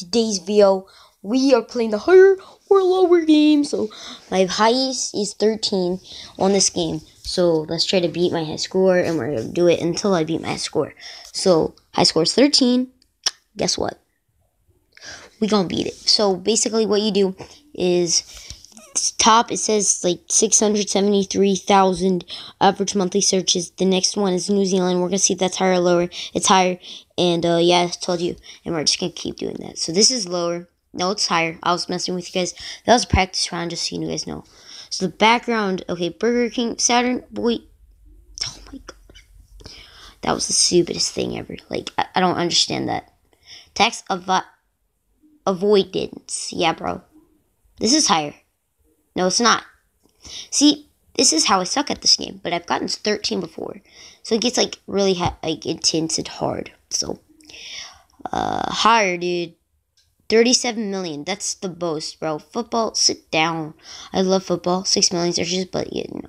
today's video, we are playing the higher or lower game. So my highest is 13 on this game. So let's try to beat my high score, and we're gonna do it until I beat my score. So high score is 13. Guess what? We gonna beat it. So basically, what you do is top it says like 673,000 average monthly searches. The next one is New Zealand. We're gonna see if that's higher or lower. It's higher, and uh, yeah, I told you, and we're just gonna keep doing that. So this is lower. No, it's higher. I was messing with you guys. That was practice round, just so you guys know. So the background, okay, Burger King, Saturn, boy. Oh my gosh. That was the stupidest thing ever. Like, I, I don't understand that. Tax avo- avoidance. Yeah, bro. This is higher. No, it's not. See, this is how I suck at this game, but I've gotten 13 before. So it gets like really like intense and hard. So uh higher, dude. 37 million. That's the most, bro. Football, sit down. I love football. 6 million searches, but yeah, no.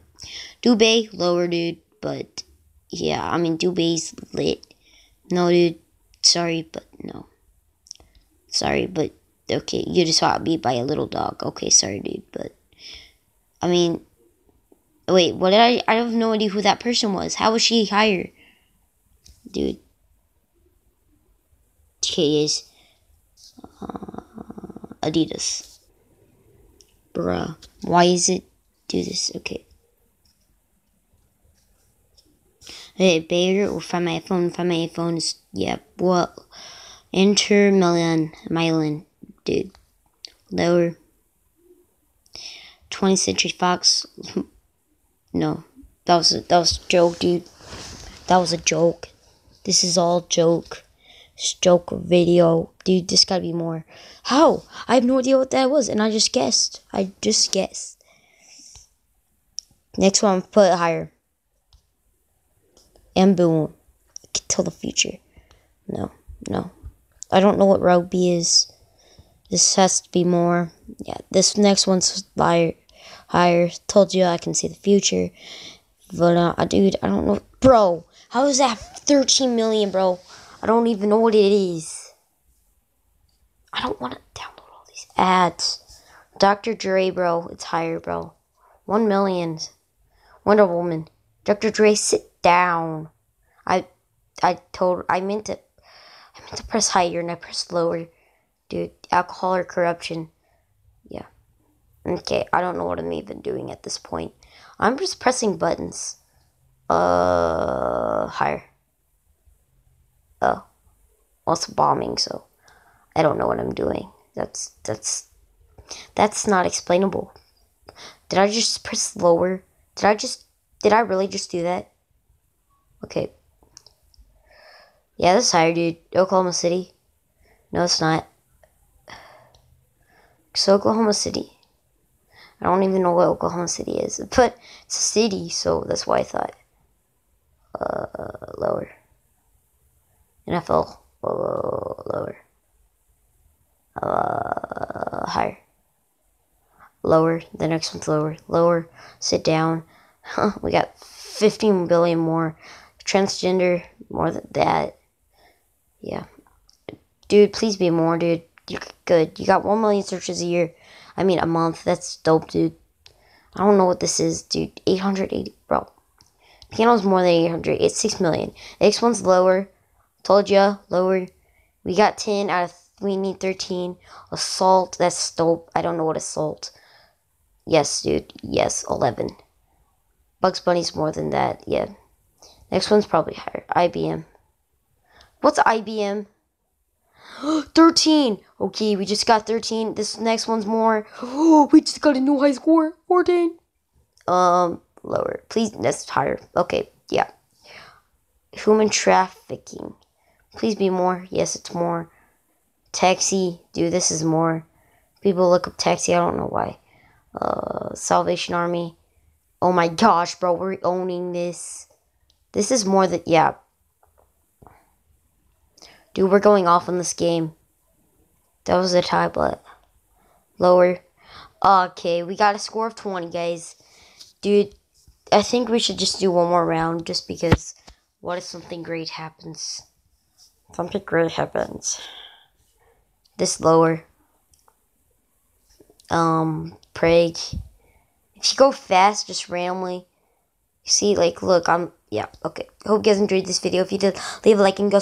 Dubai, lower, dude. But yeah, I mean, Dubai's lit. No, dude. Sorry, but no. Sorry, but okay. You just got beat by a little dog. Okay, sorry, dude. But I mean, wait, what did I? I have no idea who that person was. How was she hired, Dude. Okay, is uh, Adidas. Bruh. Why is it do this? Okay. Hey, better or find my phone, find my phone is yeah, well Inter Milan Milan, dude. Lower 20th Century Fox. no. That was a, that was a joke, dude. That was a joke. This is all joke. Joke video. Dude, this gotta be more. How? I have no idea what that was, and I just guessed. I just guessed. Next one, put higher. And boom. Till the future. No, no. I don't know what rugby is. This has to be more. Yeah, this next one's higher. Higher. Told you I can see the future. But, uh, dude, I don't know. Bro, how is that 13 million, bro? I don't even know what it is. I don't want to download all these ads. Dr. Dre, bro, it's higher, bro. One million. Wonder Woman. Dr. Dre, sit down. I, I told, I meant to, I meant to press higher and I pressed lower. Dude, alcohol or corruption. Yeah. Okay, I don't know what I'm even doing at this point. I'm just pressing buttons. Uh, higher. Oh, it's bombing, so I don't know what I'm doing. That's that's that's not explainable. Did I just press lower? Did I just did I really just do that? Okay. Yeah, that's higher, dude. Oklahoma City. No, it's not. It's Oklahoma City. I don't even know what Oklahoma City is, but it's a city, so that's why I thought. Uh, lower. NFL, uh, lower. Uh, higher. Lower. The next one's lower. Lower. Sit down. we got 15 billion more. Transgender, more than that. Yeah. Dude, please be more, dude. You're good. You got 1 million searches a year. I mean, a month. That's dope, dude. I don't know what this is, dude. 880, bro. Piano's more than 800. It's 6 million. The next one's lower. Told ya, lower. We got 10 out of, we need 13. Assault, that's dope. I don't know what assault. Yes, dude. Yes, 11. Bugs Bunny's more than that, yeah. Next one's probably higher. IBM. What's IBM? 13! Okay, we just got 13. This next one's more. Oh, we just got a new high score. 14. Um, lower. Please, that's higher. Okay, yeah. Human trafficking. Please be more. Yes, it's more. Taxi. Dude, this is more. People look up taxi. I don't know why. Uh, Salvation Army. Oh my gosh, bro. We're owning this. This is more than. Yeah. Dude, we're going off on this game. That was a tie but Lower. Okay, we got a score of 20, guys. Dude, I think we should just do one more round just because what if something great happens? Something great happens. this lower. Um, Prague. If you go fast, just randomly, see, like, look, I'm, yeah, okay. Hope you guys enjoyed this video. If you did, leave a like and go